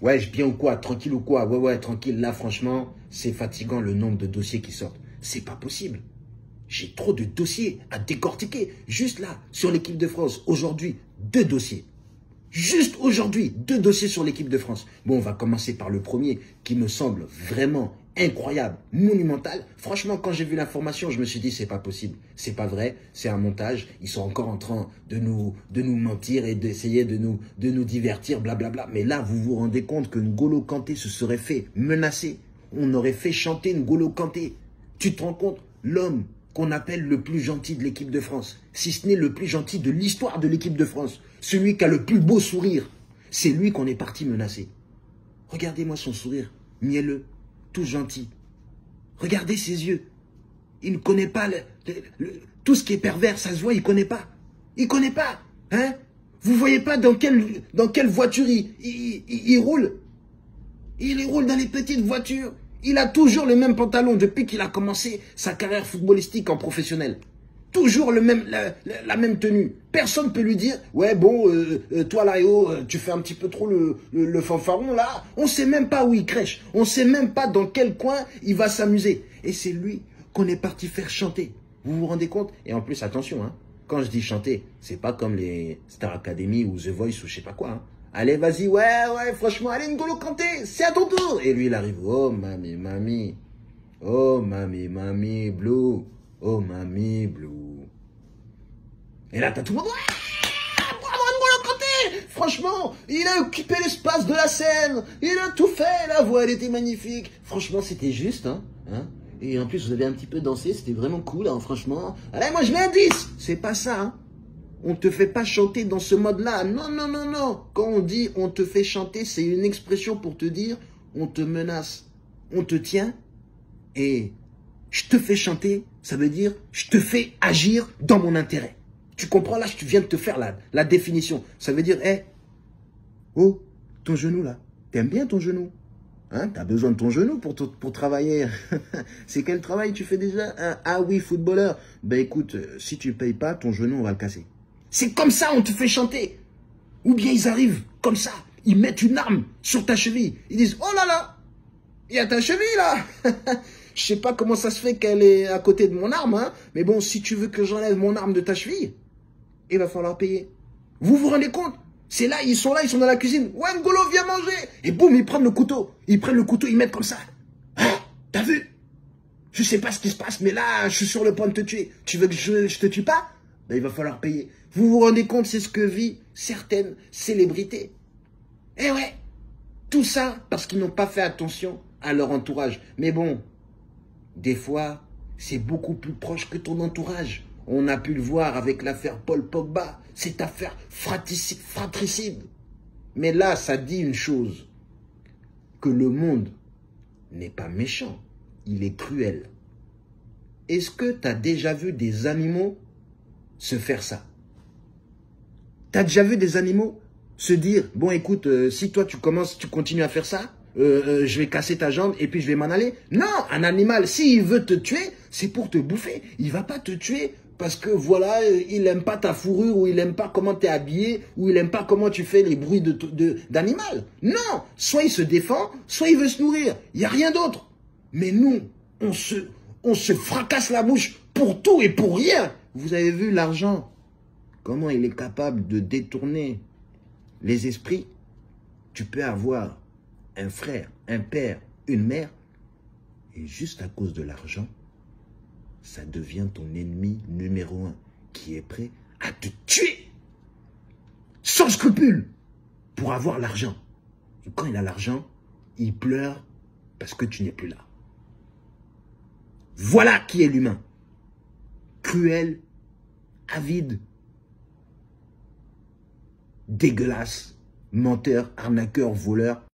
Ouais, je bien ou quoi Tranquille ou quoi Ouais, ouais, tranquille. Là, franchement, c'est fatigant le nombre de dossiers qui sortent. C'est pas possible. J'ai trop de dossiers à décortiquer. Juste là, sur l'équipe de France, aujourd'hui, deux dossiers. Juste aujourd'hui, deux dossiers sur l'équipe de France. Bon, on va commencer par le premier, qui me semble vraiment incroyable, monumental. Franchement, quand j'ai vu l'information, je me suis dit, c'est pas possible, c'est pas vrai, c'est un montage. Ils sont encore en train de nous, mentir et d'essayer de nous, de nous divertir, blablabla. Mais là, vous vous rendez compte que N'Golo Kanté se serait fait menacer. On aurait fait chanter N'Golo Kanté. Tu te rends compte? L'homme qu'on appelle le plus gentil de l'équipe de France, si ce n'est le plus gentil de l'histoire de l'équipe de France, celui qui a le plus beau sourire, c'est lui qu'on est parti menacer. Regardez-moi son sourire, mielleux, tout gentil. Regardez ses yeux. Il ne connaît pas tout ce qui est pervers, ça se voit, il ne connaît pas. Il ne connaît pas. Hein Vous voyez pas dans quelle, dans quelle voiture il, il roule? Il roule dans les petites voitures. Il a toujours le même pantalon depuis qu'il a commencé sa carrière footballistique en professionnel. Toujours le même, la, même tenue. Personne ne peut lui dire, ouais bon, euh, euh, toi là, euh, tu fais un petit peu trop le, le, fanfaron là. On sait même pas où il crèche. On sait même pas dans quel coin il va s'amuser. Et c'est lui qu'on est parti faire chanter. Vous vous rendez compte? Et en plus, attention, hein, quand je dis chanter, c'est pas comme les Star Academy ou The Voice ou je sais pas quoi. Hein. Allez, vas-y, ouais, ouais, franchement, allez, N'Golo Kanté, c'est à ton tour. Et lui, il arrive, oh, mamie, mamie, oh, mamie, mamie, blue, oh, mamie, blue. Et là, t'as tout le monde. Franchement, il a occupé l'espace de la scène, il a tout fait, la voix, elle était magnifique. Franchement, c'était juste, hein, hein. Et en plus, vous avez un petit peu dansé, c'était vraiment cool, hein, franchement. Allez, moi, je mets un 10. C'est pas ça, hein. On te fait pas chanter dans ce mode-là. Non, non, non, non. Quand on dit on te fait chanter, c'est une expression pour te dire on te menace, on te tient et je te fais chanter, ça veut dire je te fais agir dans mon intérêt. Tu comprends là, je viens de te faire la, définition. Ça veut dire, hé, oh, ton genou là, t'aimes bien ton genou? Hein, as besoin de ton genou pour, pour travailler. c'est quel travail tu fais déjà Ah oui, footballeur? Ben écoute, euh, si tu payes pas, ton genou, on va le casser. C'est comme ça, on te fait chanter. Ou bien ils arrivent comme ça, ils mettent une arme sur ta cheville. Ils disent, oh là là, il y a ta cheville là. Je sais pas comment ça se fait qu'elle est à côté de mon arme, hein, mais bon, si tu veux que j'enlève mon arme de ta cheville, il va falloir payer. Vous vous rendez compte? C'est là, ils sont là, ils sont dans la cuisine. Ouais, Ngolo, viens manger. Et boum, ils prennent le couteau. Ils prennent le couteau, ils mettent comme ça. Hein T'as vu? Je sais pas ce qui se passe, mais là, je suis sur le point de te tuer. Tu veux que je, je te tue pas? Ben, il va falloir payer. Vous vous rendez compte, c'est ce que vit certaines célébrités. Eh ouais, tout ça parce qu'ils n'ont pas fait attention à leur entourage. Mais bon, des fois, c'est beaucoup plus proche que ton entourage. On a pu le voir avec l'affaire Paul Pogba, cette affaire fratricide. Mais là, ça dit une chose, que le monde n'est pas méchant, il est cruel. Est-ce que tu as déjà vu des animaux se faire ça? T'as déjà vu des animaux se dire, bon écoute, euh, si toi tu commences, tu continues à faire ça, euh, euh, je vais casser ta jambe et puis je vais m'en aller. Non, un animal, s'il veut te tuer, c'est pour te bouffer. Il va pas te tuer parce que voilà, il aime pas ta fourrure ou il aime pas comment tu es habillé ou il aime pas comment tu fais les bruits de d'animal. non, soit il se défend, soit il veut se nourrir. Il y a rien d'autre. Mais nous, on se on se fracasse la bouche pour tout et pour rien. Vous avez vu l'argent? Comment il est capable de détourner les esprits? Tu peux avoir un frère, un père, une mère, et juste à cause de l'argent, ça devient ton ennemi numéro un qui est prêt à te tuer sans scrupule pour avoir l'argent. Quand il a l'argent, il pleure parce que tu n'es plus là. Voilà qui est l'humain. Cruel avide, dégueulasse, menteur, arnaqueur, voleur,